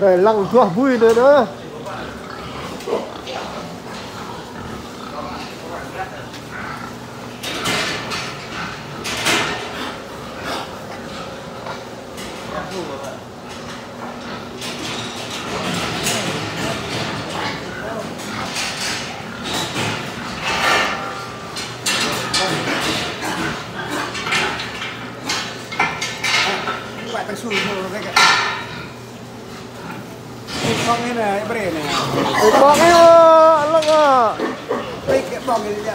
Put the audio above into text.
rồi lăng thua vui nữa nữa bạn ta xùi thôi cái cái con Ipong ini, eh, Ibrahim ini. Ipong ini, Allah nggak. Pikir bongil ini,